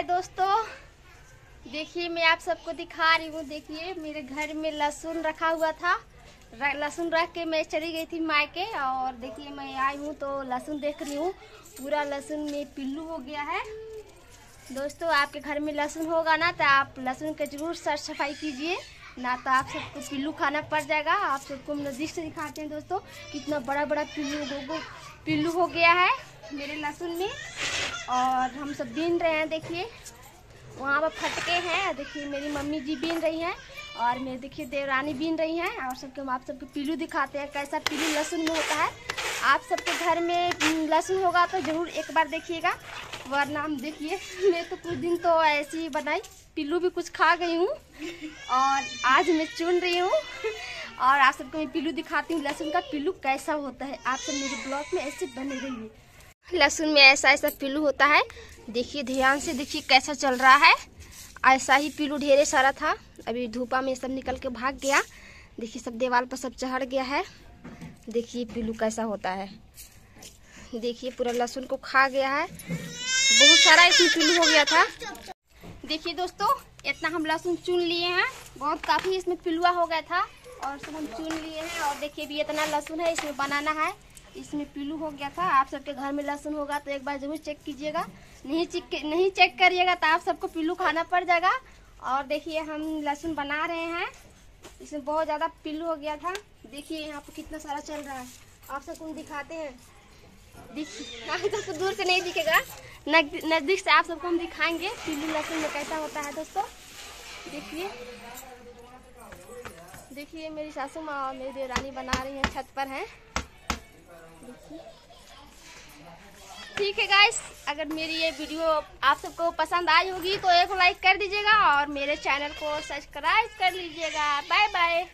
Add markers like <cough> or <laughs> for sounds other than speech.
हाय दोस्तों। देखिए, मैं आप सबको दिखा रही हूँ। देखिए, मेरे घर में लहसुन रखा हुआ था। लहसुन रख के मैं चली गई थी मायके और देखिए, मैं आई हूँ तो लहसुन देख रही हूँ। पूरा लहसुन में पिल्लू हो गया है। दोस्तों, आपके घर में लहसुन होगा ना तो आप लहसुन का ज़रूर साफ़ सफ़ाई कीजिए। ना तो आप सबको पिल्लू खाना पड़ जाएगा। आप सबको हम नज़दीक से दिखाते हैं दोस्तों, कितना बड़ा बड़ा पिल्लू पिल्लू हो गया है मेरे लहसुन में। और हम सब बीन रहे हैं, देखिए। वहाँ पर फटके हैं, देखिए, मेरी मम्मी जी बीन रही हैं और मेरे, देखिए, देवरानी बीन रही हैं और सबके, हम आप सबको पिल्लू दिखाते हैं कैसा पिल्लू लहसुन में होता है। आप सबके घर में लहसुन होगा तो ज़रूर एक बार देखिएगा, वरना हम, देखिए, <laughs> मैं तो कुछ दिन तो ऐसी ही बनाई पिल्लू भी कुछ खा गई हूँ और आज मैं चुन रही हूँ। <laughs> और आप सबको मैं पिल्लू दिखाती हूँ, लहसुन का पिल्लू कैसा होता है। आप सब मेरे ब्लॉग में ऐसे बने रहिए। लहसुन में ऐसा ऐसा पिल्लू होता है। देखिए, ध्यान से देखिए कैसा चल रहा है। ऐसा ही पिल्लू ढेरे सारा था। अभी धूपा में सब निकल के भाग गया। देखिए, सब दीवार पर सब चढ़ गया है। देखिए, पिल्लू कैसा होता है। देखिए, पूरा लहसुन को खा गया है। बहुत सारा इसमें पिल्लू हो गया था। देखिए दोस्तों, इतना हम लहसुन चुन लिए हैं। बहुत काफ़ी इसमें पिलुआ हो गया था। और सब हम चुन लिए हैं। और देखिए भी इतना लहसुन है, इसमें बनाना है। इसमें पिल्लू हो गया था, आप सबके घर में लहसुन होगा तो एक बार ज़रूर चेक कीजिएगा। नहीं चेक नहीं चेक करिएगा तो आप सबको पिल्लू खाना पड़ जाएगा। और देखिए, हम लहसुन बना रहे हैं। इसमें बहुत ज़्यादा पिल्लू हो गया था। देखिए, यहाँ पर कितना सारा चल रहा है। आप सबको दिखाते हैं। दिख <laughs> आप सबको दूर से नहीं दिखेगा। नज़दीक से आप सबको हम दिखाएँगे पिल्लू लहसुन में कैसा होता है दोस्तों। देखिए। देखिए, मेरी सासू माँ और मेरी देवरानी बना रही हैं, छत पर हैं। ठीक है गाइस अगर मेरी ये वीडियो आप सबको पसंद आई होगी तो एक लाइक कर दीजिएगा और मेरे चैनल को सब्सक्राइब कर लीजिएगा। Bye bye